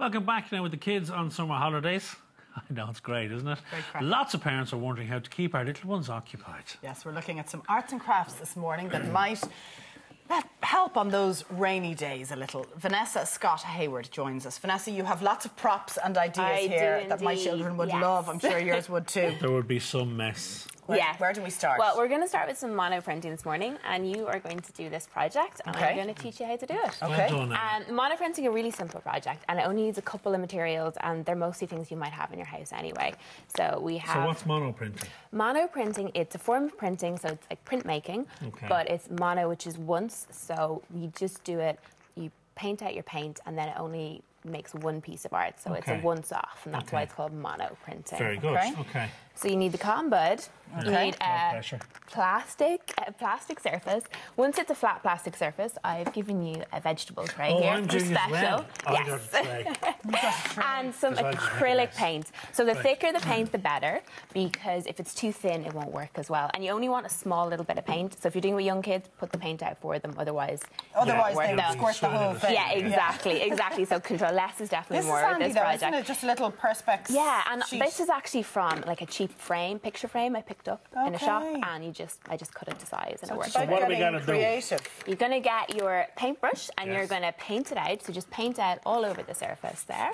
Welcome back now with the kids on summer holidays. I know it's great, isn't it? Great. Lots of parents are wondering how to keep our little ones occupied. Yes, we're looking at some arts and crafts this morning that might help on those rainy days a little. Vanessa Scott Hayward joins us. Vanessa, you have lots of props and ideas I here that my children would yes. love. I'm sure yours would too. There would be some mess. Where, Yeah. where do we start? Well, we're going to start with some mono printing this morning, and you are going to do this project, and Okay. I'm going to teach you how to do it. Okay. Well. Um, mono printing a really simple project, and it only needs a couple of materials, and they're mostly things you might have in your house anyway. So we have So what's mono printing? mono printing. It's a form of printing, so it's like printmaking, Okay. but it's mono, which is once. So you just do it. You paint out your paint, and then it only makes one piece of art. So it's a once off, and that's why it's called mono printing. Very good. Okay. Okay. So you need the cotton bud. You Okay. need No uh, pressure. plastic, a plastic surface. Once it's a flat plastic surface, I've given you a vegetable tray Oh, here. I'm doing special. well. Yes. got and some Because I just make a acrylic paint. So the Right. thicker the paint, the better, because if it's too thin, it won't work as well. And you only want a small little bit of paint. So if you're doing with young kids, put the paint out for them. Otherwise, Otherwise, Yeah, they would it'll be squirt the whole thing. yeah, exactly, exactly. So control less is definitely This is more with handy this though, project. isn't it? Just a little perspex. Yeah, and sheet. this is actually from like a cheap frame, picture frame I picked up in a shop, and you just I just cut it to size and So it works. it's about what are we gonna do? You're gonna get your paintbrush and you're gonna paint it out. So just paint out all over the surface there.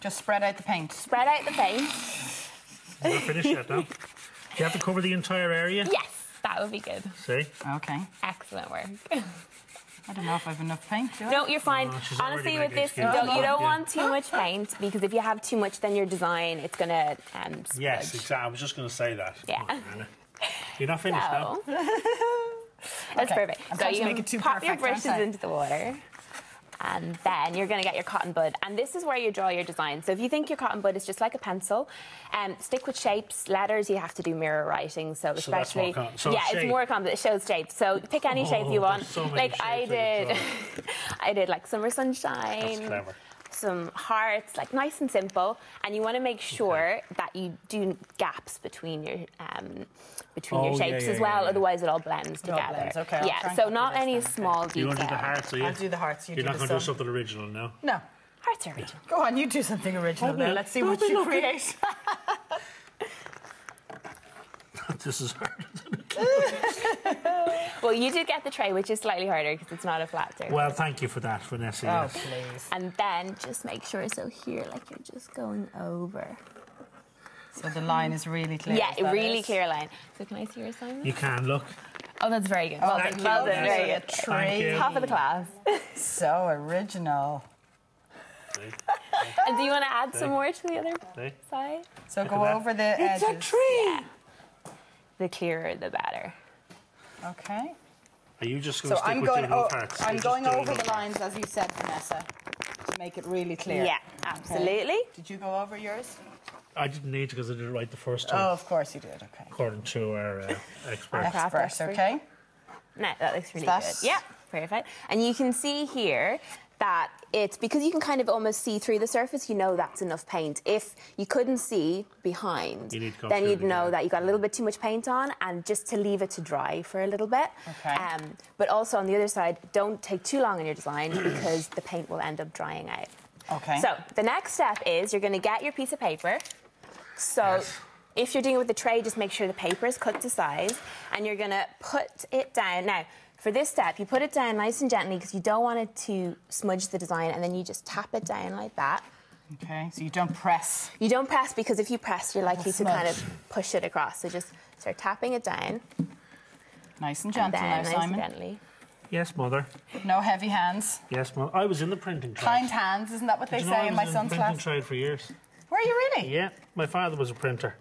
Just spread out the paint. Spread out the paint. We're not finished yet, no? Do you have to cover the entire area? Yes, that would be good. See? Okay. Excellent work. I don't know if I've enough paint. Do I? No, you're fine. Oh, Honestly, with this, you don't, you don't Yeah. want too much paint because if you have too much, then your design it's gonna um, Yes, exactly. I was just going to say that. Yeah. Come on, Anna. You're not finished So, now? that's Okay. perfect. I'm so trying to you make it too pop your perfect, aren't brushes into the water. And then you're going to get your cotton bud. And this is where you draw your design. So if you think your cotton bud is just like a pencil, um, stick with shapes. Letters, you have to do mirror writing. So So that's more especially, com- so yeah, shape. it's more complex. It shows shapes. So pick any shape Oh, you want. so many like I did, I did like summer sunshine That's clever. Some hearts, like nice and simple, and you want to make sure that you do gaps between your um, between Oh, your shapes yeah, as well. yeah, yeah. Otherwise, it all blends It all together. blends, okay, I'll yeah. So not any then. small detail. You want to do the hearts, are you? I'll do the hearts. You You're do not going to do something original now? No. Hearts are original. Go on, you do something original Oh, now. Let's see Don't what you create. this is hard. Well, you did get the tray, which is slightly harder because it's not a flat surface. Well, thank you for that, Vanessa. Oh, yes. please. and then just make sure so here, like you're just going over. So the line is really clear. yeah, really it? clear line. So can I see your assignment? You can, look. Oh, that's very good. Oh, well thank done. you. Well done. Very A good. Thank you. Top of the class. So original. and do you want to add some more to the other See? side? So at go over the It's a tree. Yeah. The clearer, the better. Okay. Are you just going So to stick I'm with going. your Oh, hearts? I'm going just over the lines as you said, Vanessa, to make it really clear. Yeah, absolutely. Did you go over yours? I didn't need to because I did it right the first time, Oh, of course you did. Okay. according to our uh, expert. Okay. Expert. Okay. No, that looks really That's- good. Yeah, perfect. And you can see here that it's because you can kind of almost see through the surface, you know that's enough paint. If you couldn't see behind, You need to go then you'd know that you got a little bit too much paint on and just to leave it to dry for a little bit. Okay. Um, but also on the other side, don't take too long on your design because the paint will end up drying out. Okay. So the next step is you're going to get your piece of paper. So Yes. if you're doing it with the tray, just make sure the paper is cut to size, and you're going to put it down. Now, for this step, you put it down nice and gently because you don't want it to smudge the design, and then you just tap it down like that. Okay. So you don't press. You don't press because if you press, you're likely to kind of push it across. So just start tapping it down, Nice and and gentle then now, nice Simon. and gently. Yes, mother. No heavy hands. Yes, mother. I was in the printing trade. Kind hands, isn't that what they Did you know say I in was my in son's the printing class? trade for years. Were you really? Yeah, my father was a printer.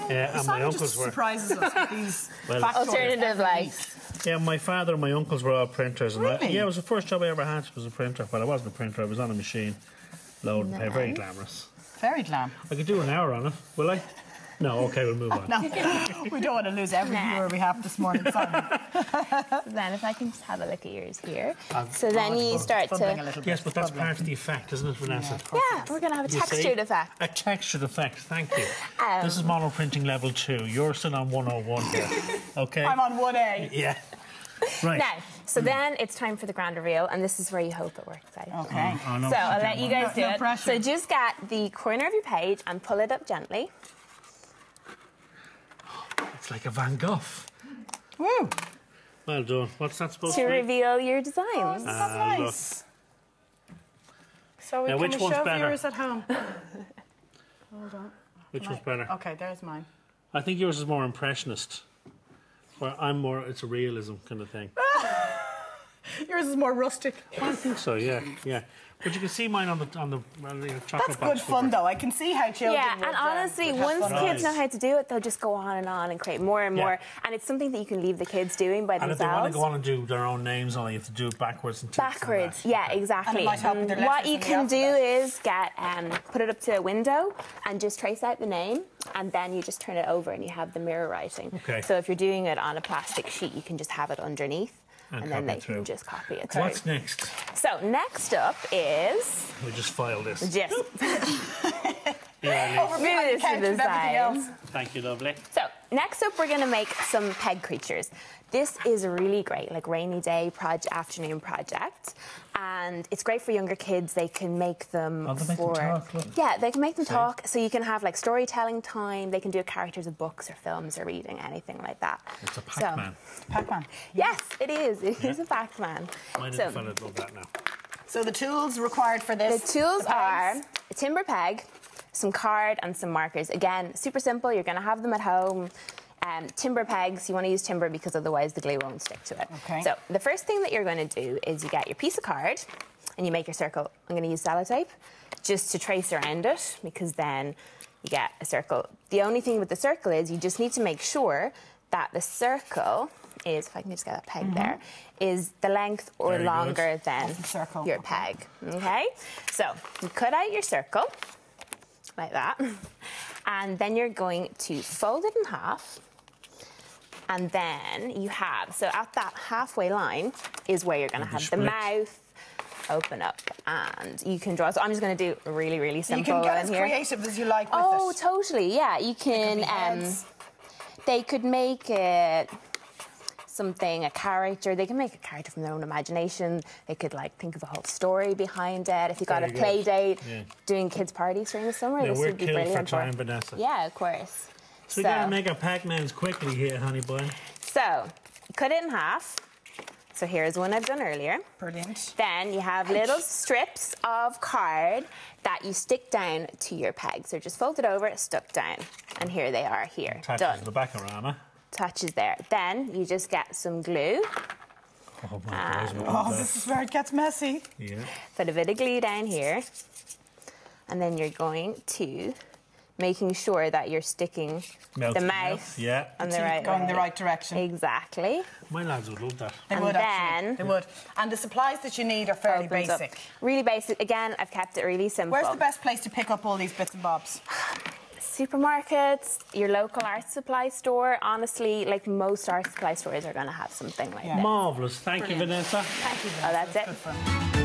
Uh, and my uncles just were. surprises us with these Well, Alternative every life. week. Yeah, my father and my uncles were all printers. And I, Really? yeah, it was the first job I ever had it was a printer. Well, I wasn't a printer. I was on a machine, load and pay. Very glamorous. Very glam. I could do an hour on it. Will I? No. Okay, we'll move on. No, we don't want to lose every Nah. viewer we have this morning, Simon. So then if I can just have a look at yours here. I've- So then I've you start Fumbling a to... Yes, but that's part of the effect, isn't it, Vanessa? Yeah, we're going to have a You see? textured effect. A textured effect, thank you. Um, this is mono printing level two. You're still on 101 here. Okay? I'm on 1A. Yeah. Right. Now, So then it's time for the grand reveal, and this is where you hope it works out. Okay. Oh, no. So I'll let you guys do No- no it. pressure. So just get the corner of your page and pull it up gently. It's like a Van Gogh. Woo! Well done. What's that supposed to be? to reveal your Oh, designs. isn't that Ah, nice? So we Now, can which one's show better? viewers at home? Hold on. Which one's better? Okay, there's mine. I think yours is more impressionist. Where I'm more, it's a realism kind of thing. Yours is more rustic. I think so, yeah, yeah. But you can see mine on the on the, on the chocolate That's box good fun, cover. though. I can see how children. Yeah, would, and uh, honestly, would once fun kids it. know how to do it, they'll just go on and on and create more and Yeah. more. And it's something that you can leave the kids doing by And if they want to go on and do their own names, only you have to do it backwards and tips and Backwards, that. yeah, exactly. might help with their what you can do is get um, put it up to a window and just trace out the name, and then you just turn it over and you have the mirror writing. Okay. So if you're doing it on a plastic sheet, you can just have it underneath, And and, then they through. can just copy it What's next? So next up is We just file this. just Yeah, Over the couch with everything else. thank you, lovely. So next up, we're going to make some peg creatures. This is a really great, like rainy day project, afternoon project, and it's great for younger kids. They can make them Oh, they make them for talk, look. yeah, they can make them talk. So you can have like storytelling time. They can do characters of books or films or reading anything like that. It's a Pac-Man. Pac-Man. yes, it is. It is a Pac-Man. My So little fella would love that now. So the tools required for this. the tools the are a timber peg, some card, and some markers. Again, super simple. You're going to have them at home. Um, timber pegs, you want to use timber because otherwise the glue won't stick to it. Okay. So the first thing that you're going to do is you get your piece of card and you make your circle. I'm going to use sellotape just to trace around it because then you get a circle. The only thing with the circle is you just need to make sure that the circle is, if I can just get that peg there, is the length or Very good. longer than circle, your peg. Okay? So you cut out your circle like that, and then you're going to fold it in half. And then you have, so at that halfway line is where you're going to have the mouth open up and you can draw. So I'm just going to do really, really You simple can get as here. creative as you like with Oh, totally. Yeah, you can. be Um, they could make it something, a character. They can make a character from their own imagination. They could like think of a whole story behind it. If you got Very a good. play date, Yeah. doing kids parties during the summer, Yeah, this we're would be killed for brilliant. time, Vanessa. Yeah, of course. So we gotta make our Pac-Mans quickly here, honey boy. so cut it in half. So here's one I've done earlier. Brilliant. Then you have little strips of card that you stick down to your peg. So just fold it over, stuck down. And here they are here. Attaches Done. to the Backorama. Touches there. Then you just get some glue, Oh my. Oh, this is where it gets messy. Yeah. put a bit of glue down here. And then you're going to making sure that you're sticking Mouth the to mouth mouth, yeah. on the Teeth right going way. the right direction. Exactly. My lads would love that. They And would actually. then- They would. And the supplies that you need are fairly Opens up. basic. Really basic. Again, I've kept it really simple. Where's the best place to pick up all these bits and bobs? Supermarkets, your local art supply store. Honestly, like most art supply stores are going to have something like Yeah. this. Marvellous. Thank you, Vanessa. Thank you. Oh, that's Vanessa. it.